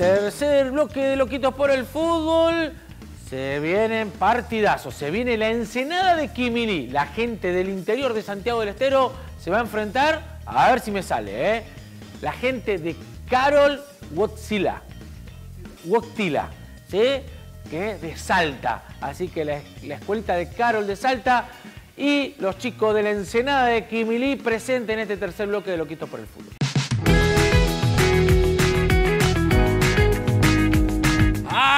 Tercer bloque de Loquitos por el Fútbol. Se vienen partidazos. Se viene la ensenada de Quimilí. La gente del interior de Santiago del Estero se va a enfrentar. A ver si me sale, ¿eh? La gente de Carol Wotzila. Woktila, ¿sí? Que es de Salta. Así que la, la escuelita de Carol de Salta y los chicos de la Ensenada de Quimilí presentes en este tercer bloque de Loquitos por el Fútbol.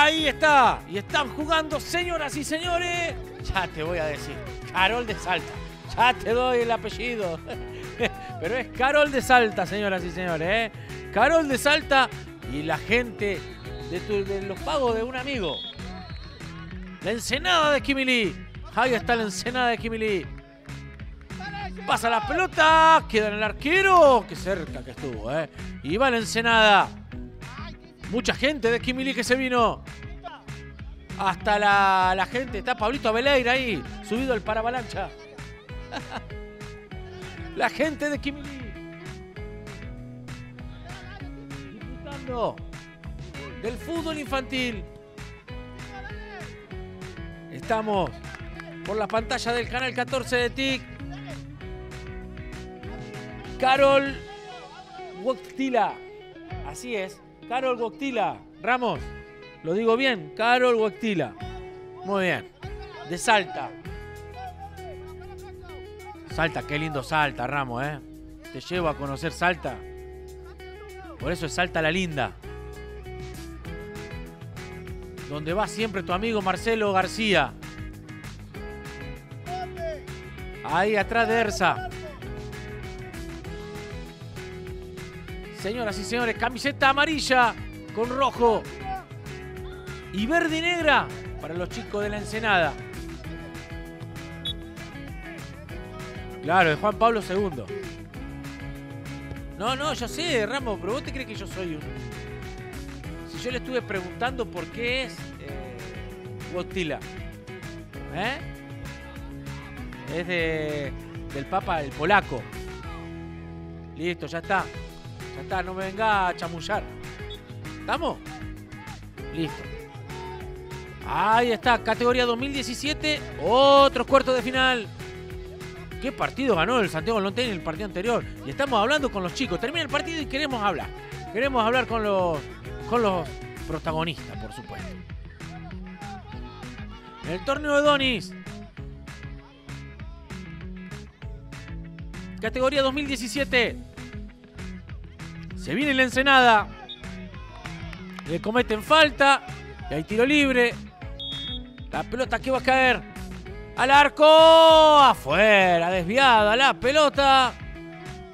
Ahí está. Y están jugando, señoras y señores. Ya te voy a decir. Carol de Salta. Ya te doy el apellido. Pero es Carol de Salta, señoras y señores. ¿eh? Carol de Salta y la gente de, tu- los pagos de un amigo. La ensenada de Quimilí. Ahí está la ensenada de Quimilí. Pasa la pelota. Queda en el arquero. Qué cerca que estuvo, ¿eh? Y va la ensenada. Mucha gente de Quimilí que se vino. Hasta la, la gente. Está Pablito Abeleira ahí. Subido el paravalancha. la gente de Quimilí. Disfrutando del fútbol infantil. Estamos por la pantalla del canal 14 de TIC. Carol Woctila. Así es. Carol Woctila. Ramos. Lo digo bien. Carol Woctila. Muy bien. De Salta. Salta, qué lindo Salta, Ramos, ¿eh? Te llevo a conocer Salta. Por eso es Salta la linda. Donde va siempre tu amigo Marcelo García. Ahí atrás de Ersa. Señoras y señores, camiseta amarilla con rojo y verde y negra para los chicos de la Ensenada. Claro, de Juan Pablo II. No, no, yo sé, Ramos, pero vos te crees que yo soy un. Si yo le estuve preguntando por qué es eh. ¿Eh? Es de, del Papa, el polaco. Listo, ya está. Ya está, no me venga a chamullar. ¿Estamos? Listo. Ahí está, categoría 2017, otros cuartos de final. ¿Qué partido ganó el Santiago Lonten en el partido anterior? Y estamos hablando con los chicos. Termina el partido y queremos hablar. Queremos hablar con los, con los protagonistas, por supuesto. El torneo de Donis. Categoría 2017. Se viene la Ensenada. Le cometen falta. Y hay tiro libre. La pelota que va a caer. Al arco. Afuera. Desviada la pelota.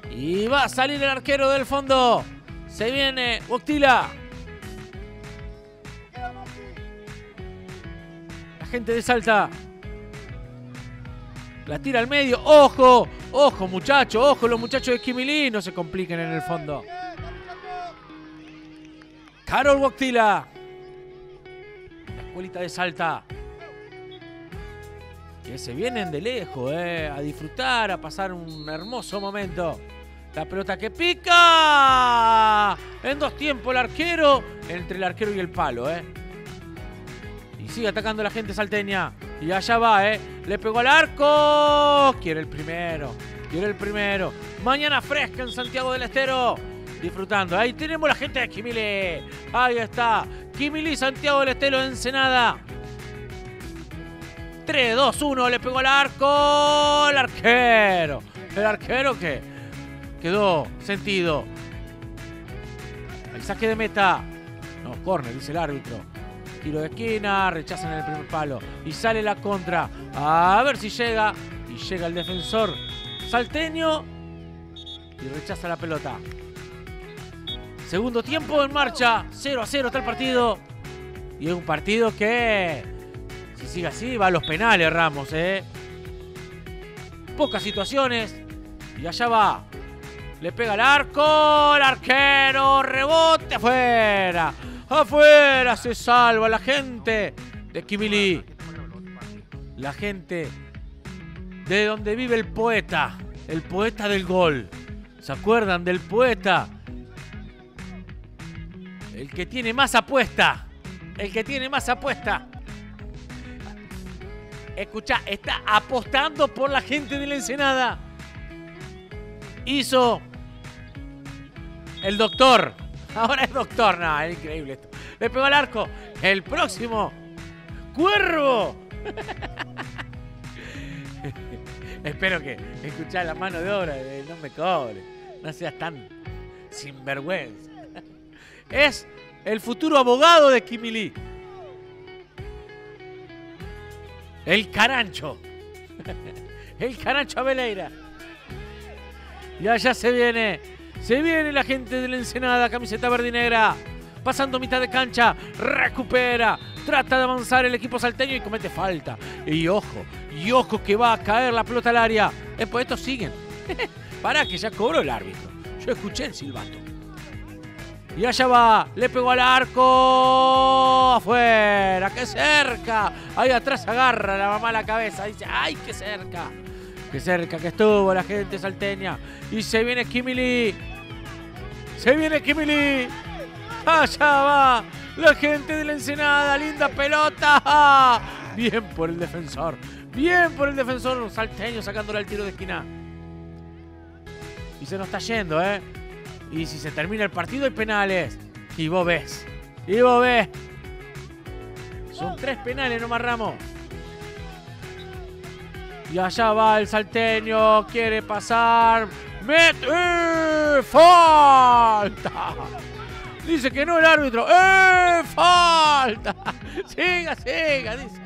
Y va a salir el arquero del fondo. Se viene Octila. La gente de Salta. La tira al medio. ¡Ojo! ¡Ojo, muchachos! ¡Ojo, los muchachos de Quimilí! No se compliquen en el fondo. Carol Woctila. La escuelita de Salta. Que se vienen de lejos, eh, a disfrutar, a pasar un hermoso momento. La pelota que pica. En dos tiempos el arquero. Entre el arquero y el palo, eh. Y sigue atacando la gente salteña. Y allá va, ¿eh? Le pegó al arco. Quiere el primero. Quiere el primero. Mañana fresca en Santiago del Estero. Disfrutando. Ahí tenemos la gente de Quimilí. Ahí está. Quimilí, Santiago del Estero, Ensenada. 3, 2, 1. Le pegó al arco. El arquero. El arquero que quedó sentido. El saque de meta. No, corner, dice el árbitro. Tiro de esquina, rechazan el primer palo. Y sale la contra. A ver si llega. Y llega el defensor salteño. Y rechaza la pelota. Segundo tiempo en marcha. 0 a 0 está el partido. Y es un partido que, si sigue así, va a los penales, Ramos. ¿eh? Pocas situaciones. Y allá va. Le pega al arco. El arquero. Rebote afuera. Afuera se salva la gente de Quimilí. La gente de donde vive el poeta. El poeta del gol. ¿Se acuerdan del poeta? El que tiene más apuesta. El que tiene más apuesta. Escucha, está apostando por la gente de la Ensenada. Hizo el doctor. Ahora es doctor. No, es increíble esto. Le pegó al arco. El próximo. Cuervo. Espero que escuchar la mano de obra no me cobre. No seas tan sinvergüenza. Es el futuro abogado de Kimili. El carancho. El carancho Abeleira. Y allá se viene. Se viene la gente de la Ensenada, camiseta verde. Pasando mitad de cancha, recupera, trata de avanzar el equipo salteño y comete falta. Y ojo, y ojo que va a caer la pelota al área. Después estos siguen. Para que ya cobró el árbitro. Yo escuché el silbato. Y allá va, le pegó al arco, afuera, qué cerca. Ahí atrás agarra la mamá la cabeza, dice, ay, qué cerca. Qué cerca que estuvo la gente salteña. Y se viene Kimili. Se viene Kimili. Allá va la gente de la Ensenada, linda pelota. Bien por el defensor. Bien por el defensor salteño sacándole el tiro de esquina. Y se nos está yendo, ¿eh? Y si se termina el partido hay penales. Y vos ves. Y vos ves. Son tres penales nomás Ramos. Y allá va el salteño. Quiere pasar. ¡Mete! ¡Eh! ¡Falta! Dice que no el árbitro. ¡Eh! ¡Falta! Siga, siga, dice.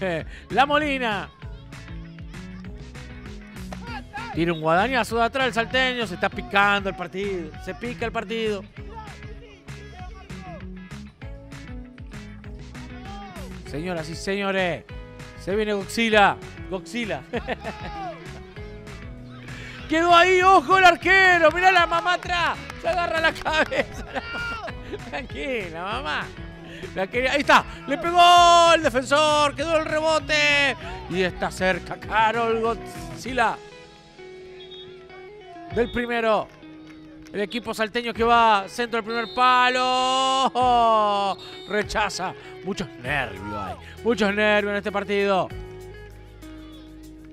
Eh, la Molina. Tiene un guadañazo de atrás el salteño. Se está picando el partido. Se pica el partido. Señoras y señores. Se viene Goxila. Goxila. Quedó ahí, ojo el arquero. Mirá la mamá atrás. Se agarra la cabeza. Tranquila, mamá. Ahí está. Le pegó el defensor. Quedó el rebote. Y está cerca Carol Godzilla del primero. El equipo salteño que va centro del primer palo. rechaza. Muchos nervios hay. Muchos nervios en este partido.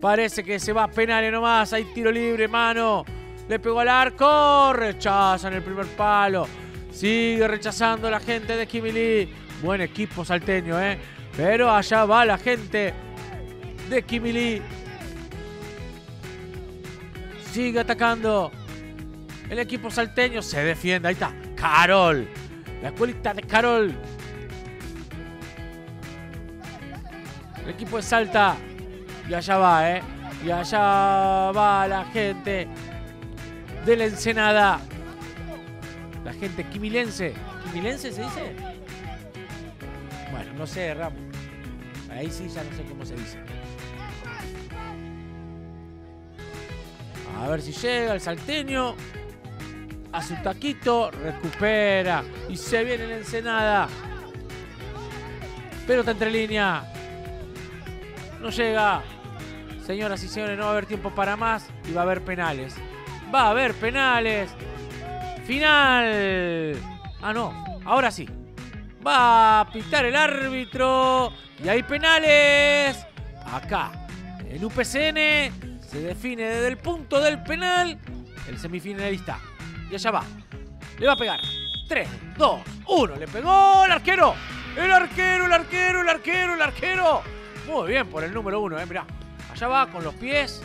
Parece que se va a penales nomás. Hay tiro libre, mano. Le pegó al arco. Rechaza en el primer palo. Sigue rechazando la gente de Kimili. Buen equipo salteño, ¿eh? Pero allá va la gente de Kimili. Sigue atacando. El equipo salteño se defiende. Ahí está. Carol. La escuelita de Carol. El equipo de Salta. Y allá va, ¿eh? Y allá va la gente de la Ensenada. La gente quimilense. ¿Quimilense se dice? Bueno, no sé, Ramos. Ahí sí ya no sé cómo se dice. A ver si llega el salteño. A su taquito. Recupera. Y se viene la Ensenada. Pelota entre línea. No llega. Señoras y señores, no va a haber tiempo para más. Y va a haber penales. Va a haber penales. Final. Ah, no. Ahora sí. Va a pitar el árbitro. Y hay penales. Acá. En UPCN se define desde el punto del penal el semifinalista. Y allá va. Le va a pegar. 3, 2, 1. Le pegó el arquero. El arquero, el arquero, el arquero, el arquero. Muy bien por el número 1, eh. Mirá. Allá va con los pies.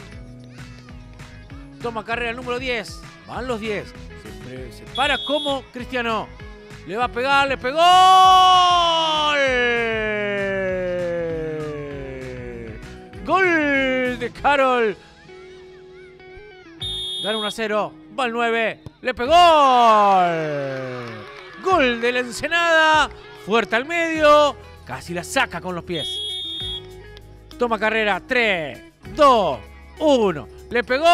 Toma carrera el número 10. Van los 10. Se, se para como Cristiano. Le va a pegar, le pegó. Gol de Carol Gana 1 a 0. Va al 9. Le pegó. Gol de la Ensenada. Fuerte al medio. Casi la saca con los pies. Toma carrera. 3, 2, 1. Le pegó.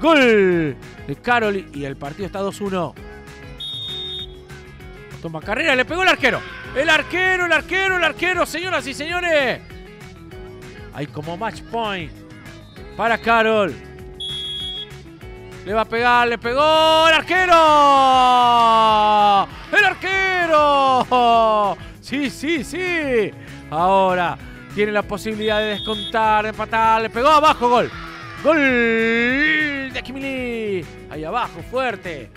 Gol de Carol y el partido está 2-1. Toma carrera, le pegó el arquero. El arquero, el arquero, el arquero, señoras y señores. Hay como match point para Carol. Le va a pegar, le pegó el arquero. El arquero. Sí, sí, sí. Ahora tiene la posibilidad de descontar, de empatar. Le pegó abajo, gol. Gol de Kimili. Ahí abajo, fuerte.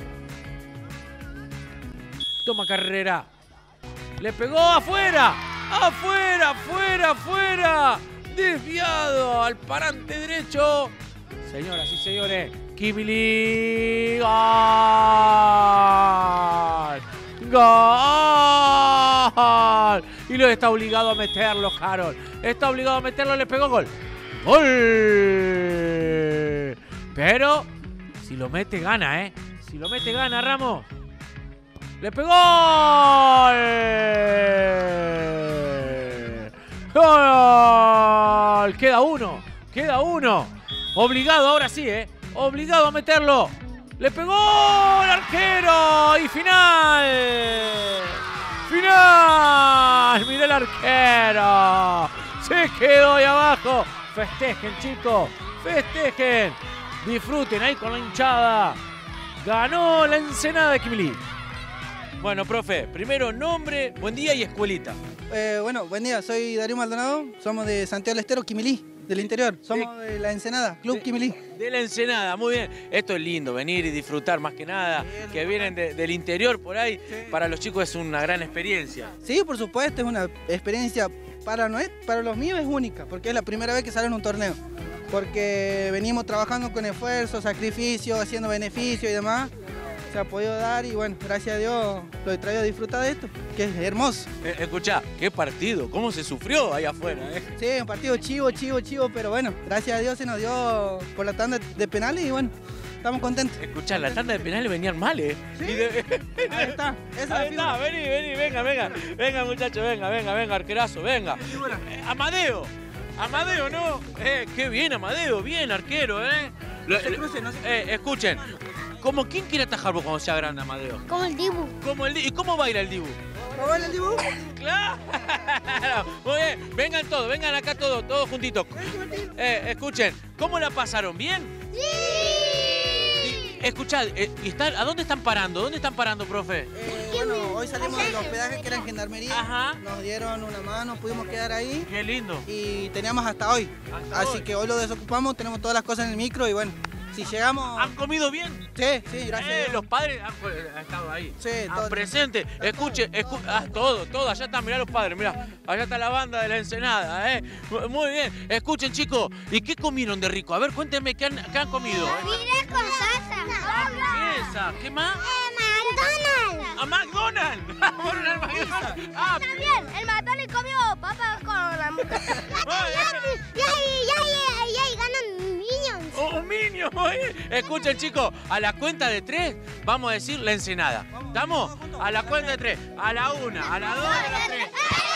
Toma carrera. Le pegó afuera. Afuera, afuera, afuera. Desviado al parante derecho. Señoras y señores, Kimili. ¡Gol! ¡Gol! Y lo está obligado a meterlo, Harold. Está obligado a meterlo, le pegó gol. ¡Gol! Pero si lo mete, gana, ¿eh? Si lo mete, gana, Ramos. ¡Le pegó! ¡Gol! Queda uno. Queda uno. Obligado ahora sí, ¿eh? Obligado a meterlo. Le pegó el arquero. Y final. Final. Mira el arquero. Se quedó ahí abajo. Festejen, chicos. Festejen. Disfruten ahí con la hinchada. Ganó la ensenada de Kimili. Bueno, profe, primero nombre, buen día y escuelita. Eh, bueno, buen día, soy Darío Maldonado, somos de Santiago del Estero, Quimilí, del interior. Somos de, la Ensenada, Club Quimilí. De la Ensenada, muy bien. Esto es lindo, venir y disfrutar más que nada, que vienen de- del interior por ahí. Para los chicos es una gran experiencia. Sí, por supuesto, es una experiencia para, no para los míos es única, porque es la primera vez que sale en un torneo. Porque venimos trabajando con esfuerzo, sacrificio, haciendo beneficio y demás. Se ha podido dar y bueno, gracias a Dios lo he traído a disfrutar de esto, que es hermoso. Eh, escuchá, qué partido, cómo se sufrió ahí afuera. eh? Sí, un partido chivo, chivo, chivo, pero bueno, gracias a Dios se nos dio por la tanda de penales y bueno, estamos contentos. Escuchá, la tanda de penales venían mal, ¿eh? Sí. De- Ahí está, esa es la Ahí está, vení, vení, venga, venga. Venga, muchacho, venga, venga, venga, arquerazo, venga. Eh, Amadeo, Amadeo, ¿no? Eh, qué bien, Amadeo, bien, arquero, ¿eh? No se cruce, no se Eh, escuchen, ¿como quién quiere atajar vos cuando sea grande, Amadeo? Como el Dibu. Como el ¿Y cómo baila el Dibu? ¿Cómo baila el dibujo? Claro. Muy bien, vengan todos, vengan acá todos, todos juntitos. Eh, escuchen, ¿cómo la pasaron? ¿Bien? Sí. Escuchad, eh, y están- ¿a dónde están parando? ¿Dónde están parando, profe? Eh, bueno, hoy salimos del hospedaje que era en Gendarmería. Ajá. Nos dieron una mano, pudimos quedar ahí Qué lindo. y teníamos hasta hoy. Hasta Así hoy. que hoy lo desocupamos, tenemos todas las cosas en el micro y bueno, si llegamos... ¿Han comido bien? Sí, sí, gracias. Eh, los padres han, han estado ahí. Sí, Ah, todo- presente. Escuche, escu- ah, todo, todo. Allá están, mirá los padres, mirá. Allá está la banda de la Ensenada, ¿eh? Mu- Muy bien. Escuchen, chicos. ¿Y qué comieron de rico? A ver, cuéntenme qué han, qué han comido. Pide con salsa. Esa. ¿Qué más? McDonald's. ¡A McDonald's! Fueron al McDonald's. Ah, También, el McDonald's comió papas con la un niño! ¿eh? Escuchen, chicos, a la cuenta de tres vamos a decir la ensenada. ¿Estamos? A la cuenta de tres. A la una, a la dos, a la tres.